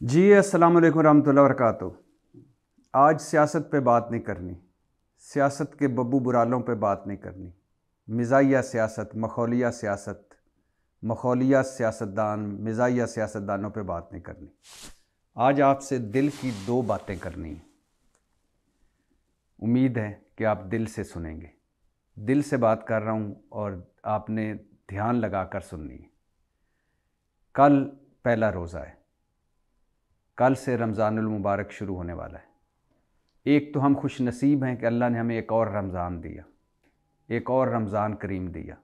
जी, अस्सलाम वालेकुम रहमतुल्लाहि आज सियासत पे बात नहीं करनी, सियासत के बब्बू बुरालों पे बात नहीं करनी। मिज़ाइया सियासत, मखौलिया सियासत, मखौलिया सियासतदान, मिज़ाइया सियासतदानों पे बात नहीं करनी। आज आपसे दिल की दो बातें करनी हैं। उम्मीद है कि आप दिल से सुनेंगे। दिल से बात कर रहा हूँ और आपने ध्यान लगा कर सुननी है। कल पहला रोज़ा है। कल से रमज़ानुल मुबारक शुरू होने वाला है। एक तो हम खुश नसीब हैं कि अल्लाह ने हमें एक और रमज़ान दिया, एक और रमज़ान करीम दिया।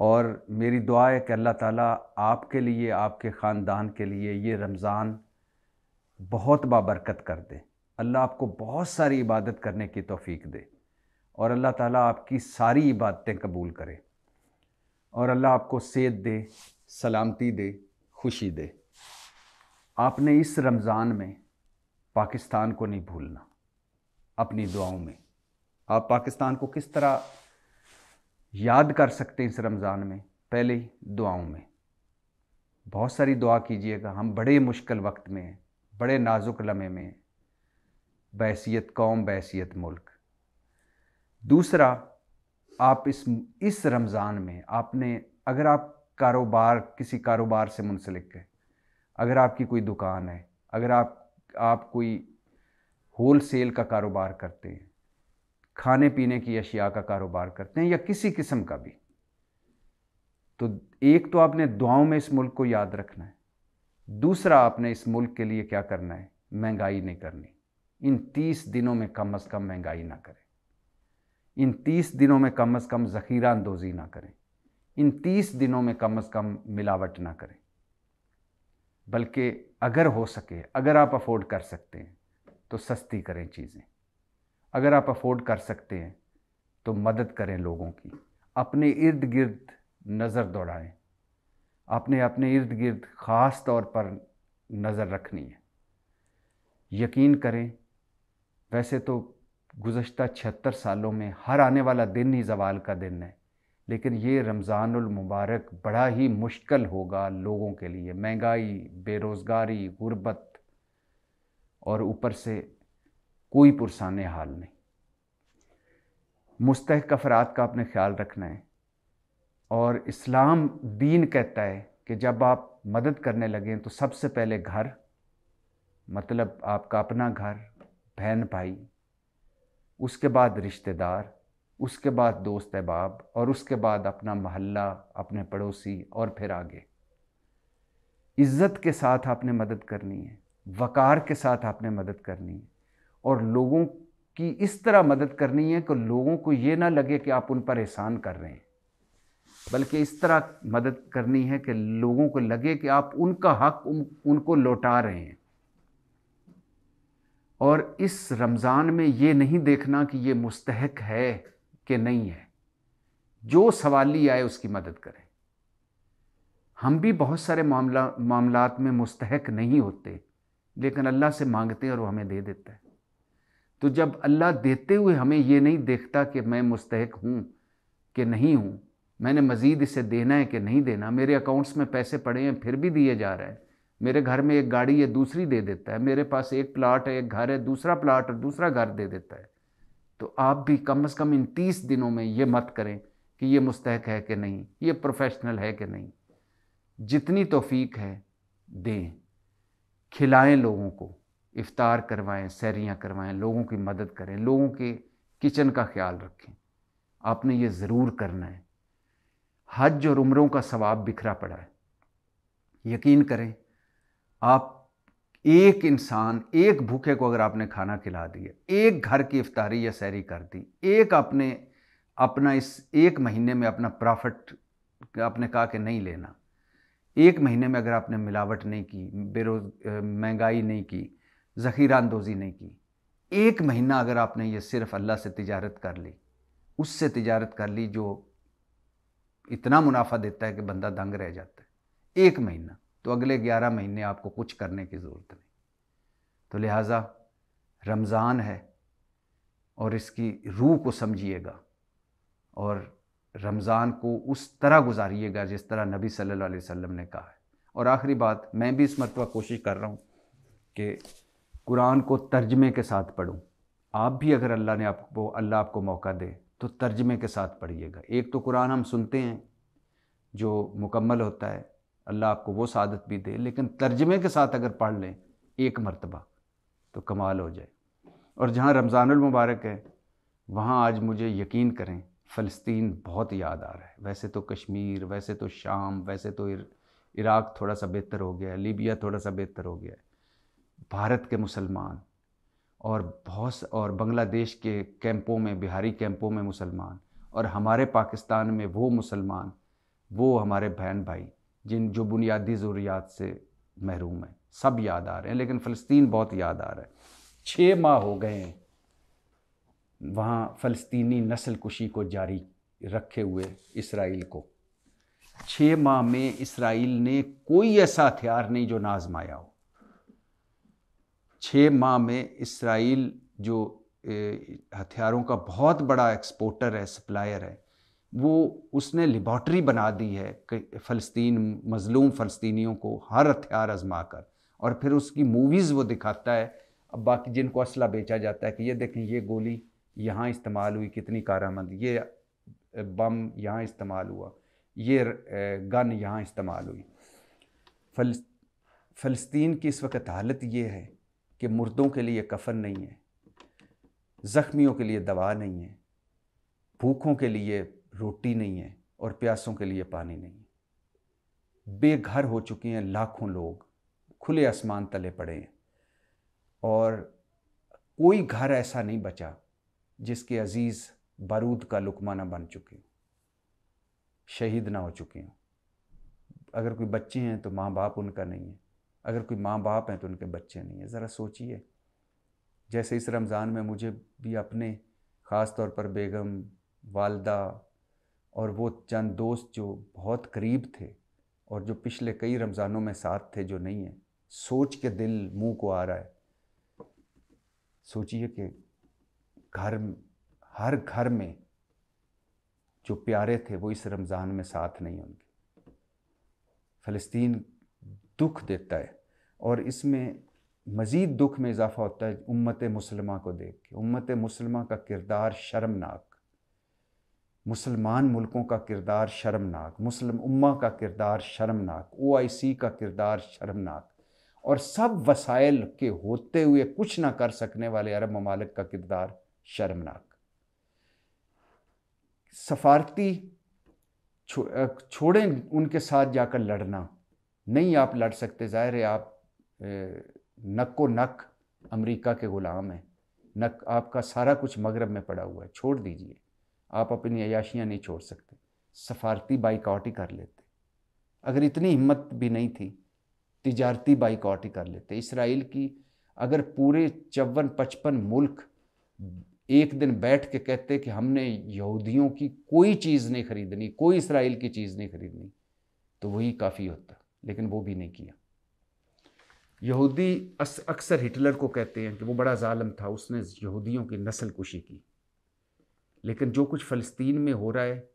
और मेरी दुआ है कि अल्लाह ताला आपके लिए, आपके ख़ानदान के लिए ये रमज़ान बहुत बाबरकत कर दे। अल्लाह आपको बहुत सारी इबादत करने की तोफ़ी दे और अल्लाह ताला आपकी सारी इबादतें कबूल करे और अल्लाह आपको सेहत दे, सलामती दे, खुशी दे। आपने इस रमज़ान में पाकिस्तान को नहीं भूलना, अपनी दुआओं में। आप पाकिस्तान को किस तरह याद कर सकते हैं इस रमज़ान में? पहले दुआओं में। बहुत सारी दुआ कीजिएगा। हम बड़े मुश्किल वक्त में हैं, बड़े नाजुक लम्हे में बैसीत कौम बैसीत मुल्क। दूसरा, आप इस इस रमज़ान में आपने, अगर आप कारोबार, किसी कारोबार से मुंसलिक है अगर आपकी कोई दुकान है, अगर आप आप कोई होल सेल का कारोबार करते हैं, खाने पीने की अशिया का कारोबार करते हैं या किसी किस्म का भी तो एक तो आपने दुआओं में इस मुल्क को याद रखना है। दूसरा, आपने इस मुल्क के लिए क्या करना है? महँगाई नहीं करनी। इन तीस दिनों में कम अज़ कम महँगाई ना करें। इन तीस दिनों में कम अज़ कम ज़ख़ीरा अंदोज़ी ना करें। इन तीस दिनों में कम अज़ कम मिलावट ना करें। बल्कि अगर हो सके, अगर आप अफोर्ड कर सकते हैं तो सस्ती करें चीज़ें। अगर आप अफोर्ड कर सकते हैं तो मदद करें लोगों की। अपने इर्द गिर्द नज़र दौड़ाएँ। आपने अपने इर्द गिर्द ख़ास तौर पर नज़र रखनी है। यकीन करें, वैसे तो गुज़श्ता छिहत्तर सालों में हर आने वाला दिन ही जवाल का दिन है। लेकिन ये रमज़ानुल मुबारक बड़ा ही मुश्किल होगा लोगों के लिए। महँगाई, बेरोज़गारी, गुर्बत और ऊपर से कोई पुरसान हाल नहीं। मुस्तक अफराद का अपने ख्याल रखना है और इस्लाम दीन कहता है कि जब आप मदद करने लगें तो सबसे पहले घर मतलब आपका अपना घर, बहन भाई, उसके बाद रिश्तेदार उसके बाद दोस्त अहबाब और उसके बाद अपना मोहल्ला अपने पड़ोसी और फिर आगे। इज़्ज़त के साथ आपने मदद करनी है वक़ार के साथ आपने मदद करनी है और लोगों की इस तरह मदद करनी है कि लोगों को ये ना लगे कि आप उन पर एहसान कर रहे हैं बल्कि इस तरह मदद करनी है कि लोगों को लगे कि आप उनका हक उन, उनको लौटा रहे हैं। और इस रमज़ान में ये नहीं देखना कि ये मुस्तहक है कि नहीं है। जो सवाली आए उसकी मदद करें। हम भी बहुत सारे मामला, मामलात में मुस्तहक नहीं होते, लेकिन अल्लाह से मांगते हैं और वो हमें दे देता है। तो जब अल्लाह देते हुए हमें ये नहीं देखता कि मैं मुस्तहक हूँ कि नहीं हूँ, मैंने मज़ीद इसे देना है कि नहीं देना, मेरे अकाउंट्स में पैसे पड़े हैं, फिर भी दिए जा रहे हैं। मेरे घर में एक गाड़ी है, दूसरी दे देता है। मेरे पास एक प्लाट है, एक घर है, दूसरा प्लाट और दूसरा घर दे देता है। तो आप भी कम अज़ कम इन तीस दिनों में ये मत करें कि ये मुस्तक है कि नहीं, ये प्रोफेशनल है कि नहीं। जितनी तोफ़ीक है, दें। खिलाएँ लोगों को इफ़ार करवाएँ, सैरियाँ करवाएँ, लोगों की मदद करें, लोगों के किचन का ख्याल रखें। आपने ये ज़रूर करना है। हज और उम्रों का सवाब बिखरा पड़ा है। यकीन करें, आप एक इंसान, एक भूखे को अगर आपने खाना खिला दिया, एक घर की इफ्तारी या सैरी कर दी, एक आपने अपना इस एक महीने में अपना प्रॉफिट आपने कहा कि नहीं लेना, एक महीने में अगर आपने मिलावट नहीं की, बेरोज महँगाई नहीं की ज़ख़ीरा अंदोज़ी नहीं की, एक महीना अगर आपने ये सिर्फ़ अल्लाह से तिजारत कर ली, उससे तिजारत कर ली जो इतना मुनाफा देता है कि बंदा दंग रह जाता है, एक महीना। तो अगले ग्यारह महीने आपको कुछ करने की ज़रूरत नहीं। तो लिहाजा रमज़ान है और इसकी रूह को समझिएगा और रमज़ान को उस तरह गुजारिएगा जिस तरह नबी सल्लल्लाहु अलैहि वसल्लम ने कहा है। और आखिरी बात, मैं भी इस मरतबा कोशिश कर रहा हूँ कि कुरान को तर्जमे के साथ पढ़ूँ। आप भी अगर अल्लाह ने आपको, अल्लाह आपको मौका दे तो तर्जमे के साथ पढ़िएगा। एक तो कुरान हम सुनते हैं जो मुकम्मल होता है अल्लाह आपको वो सादत भी दे, लेकिन तर्जमे के साथ अगर पढ़ लें, एक मरतबा तो कमाल हो जाए। और जहाँ रमज़ानमबारक है, वहाँ आज मुझे यकीन करें, फ़लस्तीन बहुत याद आ रहा है। वैसे तो कश्मीर, वैसे तो शाम, वैसे तो इराक़ थोड़ा सा बेहतर हो गया है, लीबिया थोड़ा सा बेहतर हो गया है। भारत के मुसलमान और बहुत और बांग्लादेश के कैंपों में, बिहारी कैंपों में मुसलमान और हमारे पाकिस्तान में वो मुसलमान, वो हमारे बहन भाई जिन जो बुनियादी ज़रूरियात से महरूम हैं, सब याद आ रहे हैं, लेकिन फ़लस्तीन बहुत याद आ रहा है। छः माह हो गए हैं, वहाँ फ़लस्तीनी नस्ल कुशी को जारी रखे हुए इसराइल को। छः माह में इसराइल ने कोई ऐसा हथियार नहीं जो नाजमाया हो। छः माह में इसराइल जो हथियारों का बहुत बड़ा एक्सपोर्टर है, सप्लायर है वो उसने लेबॉर्ट्री बना दी है फ़लस्तीन, मज़लूम फ़लस्तीनियों को हर हथियार आजमा कर और फिर उसकी मूवीज़ वो दिखाता है। अब बाकी जिनको असला बेचा जाता है कि ये देखें, ये गोली यहाँ इस्तेमाल हुई, कितनी कारामंद। ये बम यहाँ इस्तेमाल हुआ। ये गन यहाँ इस्तेमाल हुई। फल, फ़लस्तीन की इस वक्त हालत ये है कि मुर्दों के लिए कफन नहीं है, ज़ख्मियों के लिए दवा नहीं है, भूखों के लिए रोटी नहीं है और प्यासों के लिए पानी नहीं है। बेघर हो चुके हैं लाखों लोग, खुले आसमान तले पड़े हैं। और कोई घर ऐसा नहीं बचा जिसके अज़ीज़ बारूद का लुकमा ना बन चुके हों, शहीद ना हो चुके हों। अगर कोई बच्चे हैं तो माँ बाप उनका नहीं है। अगर कोई माँ बाप हैं तो उनके बच्चे नहीं हैं। ज़रा सोचिए। जैसे इस रमज़ान में मुझे भी अपने ख़ास तौर पर बेगम, वालदा और वो चंद दोस्त जो बहुत करीब थे और जो पिछले कई रमज़ानों में साथ थे, जो नहीं हैं, सोच के दिल मुँह को आ रहा है। सोचिए कि घर, हर घर में जो प्यारे थे, वो इस रमज़ान में साथ नहीं होंगे। फ़लस्तीन दुख देता है और इसमें मज़ीद दुख में इजाफ़ा होता है उम्मत मुसलमा को देख के। उम्मत मुसलमा का किरदार शर्मनाक मुसलमान मुल्कों का किरदार शर्मनाक मुस्लिम उम्मा का किरदार शर्मनाक ओ आई सी का किरदार शर्मनाक। और सब वसाइल के होते हुए कुछ ना कर सकने वाले अरब ममालिक का किरदार शर्मनाक। सफारती छो, छोड़ें उनके साथ जाकर लड़ना। नहीं आप लड़ सकते ज़ाहिर है आप नक को नक अमेरिका के ग़ुलाम हैं। नक आपका सारा कुछ मगरब में पड़ा हुआ है छोड़ दीजिए। आप अपनी अयाशियाँ नहीं छोड़ सकते। सफारती बाइकआउट ही कर लेते। अगर इतनी हिम्मत भी नहीं थी, तिजारती बाइकआउट ही कर लेते। इसराइल की अगर पूरे चौवन पचपन मुल्क एक दिन बैठ के कहते कि हमने यहूदियों की कोई चीज़ नहीं खरीदनी, कोई इसराइल की चीज़ नहीं खरीदनी तो वही काफ़ी होता, लेकिन वो भी नहीं किया। यहूदी अक्सर हिटलर को कहते हैं कि वो बड़ा ालम था, उसने यहूदियों की नस्ल कुशी की। लेकिन जो कुछ फ़लस्तीन में हो रहा है,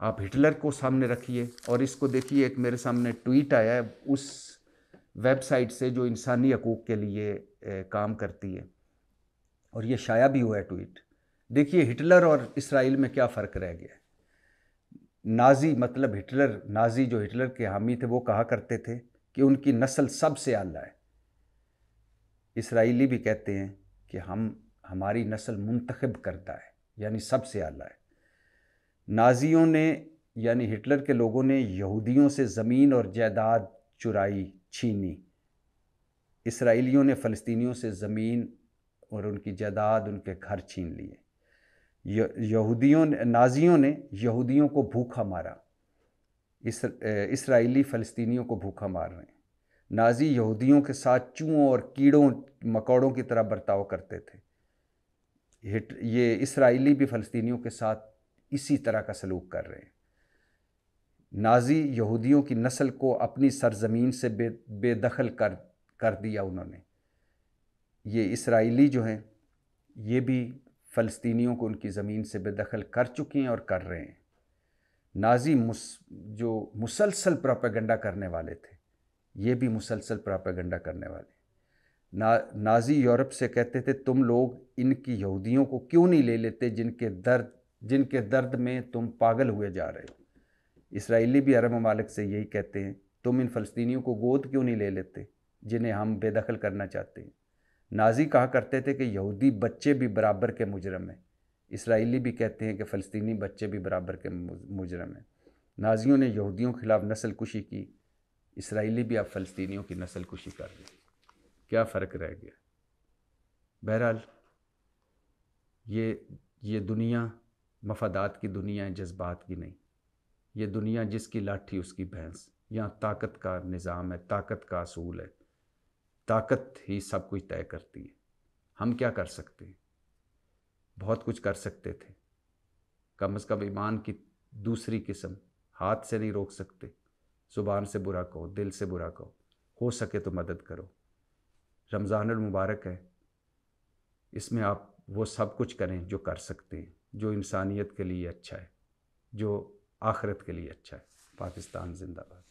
आप हिटलर को सामने रखिए और इसको देखिए, एक मेरे सामने ट्वीट आया है उस वेबसाइट से जो इंसानी हकूक़ के लिए काम करती है। और ये शाया भी हुआ है ट्वीट। देखिए, हिटलर और इसराइल में क्या फ़र्क रह गया है? नाजी मतलब हिटलर, नाजी जो हिटलर के हामी थे, वो कहा करते थे कि उनकी नस्ल सबसे आला है। इसराइली भी कहते हैं कि हम, हमारी नस्ल मुंतखब करता है। यानी सबसे आला है। नाजियों ने, यानी हिटलर के लोगों ने यहूदियों से ज़मीन और जायदाद चुराई, छीनी। इसराइलियों ने फ़लस्तीनियों से ज़मीन और उनकी जायदाद, उनके घर छीन लिए। यहूदियों ने, नाजियों ने यहूदियों को भूखा मारा। इस इसराइली फ़लस्तीनियों को भूखा मार रहे हैं। नाजी यहूदियों के साथ चूहों और कीड़ों, मकौड़ों की तरह बर्ताव करते थे। हिट, ये इसराइली भी फ़लस्तीनियों के साथ इसी तरह का सलूक कर रहे हैं। नाजी यहूदियों की नस्ल को अपनी सरजमीन से बे, बेदखल कर कर दिया उन्होंने। ये इसराइली जो हैं, ये भी फ़लस्तीनियों को उनकी ज़मीन से बेदखल कर चुके हैं और कर रहे हैं। नाजी मुस, जो मुसलसल प्रोपेगंडा करने वाले थे, ये भी मुसलसल प्रोपेगंडा करने वाले ना, नाजी यूरोप से कहते थे, तुम लोग इनकी यहूदियों को क्यों नहीं ले लेते जिनके दर्द जिनके दर्द में तुम पागल हुए जा रहे हो? इसराइली भी अरब ममालिक से यही कहते हैं, तुम इन फ़लस्तीनियों को गोद क्यों नहीं ले लेते, जिन्हें हम बेदखल करना चाहते हैं? नाजी कहा करते थे कि यहूदी बच्चे भी बराबर के मुजरम हैं। इसराइली भी कहते हैं कि फ़लस्तनी बच्चे भी बराबर के मुजरम हैं। नाजियों ने यहूदियों के ख़िलाफ़ नस्ल कुशी की, इसराइली भी अब फ़लस्तियों की नस्ल कुशी कर रहे क्या फ़र्क रह गया? बहरहाल, ये ये दुनिया मफादात की दुनिया है, जज्बात की नहीं। ये दुनिया जिसकी लाठी, उसकी भैंस। यहाँ ताकत का निज़ाम है ताकत का असूल है। ताकत ही सब कुछ तय करती है। हम क्या कर सकते हैं? बहुत कुछ कर सकते थे। कम अज़ कम ईमान की दूसरी किस्म, हाथ से नहीं रोक सकते। ज़ुबान से बुरा कहो, दिल से बुरा कहो। हो सके तो मदद करो। रमज़ान मुबारक है। इसमें आप वो सब कुछ करें जो कर सकते हैं, जो इंसानियत के लिए अच्छा है, जो आखरत के लिए अच्छा है। पाकिस्तान जिंदाबाद।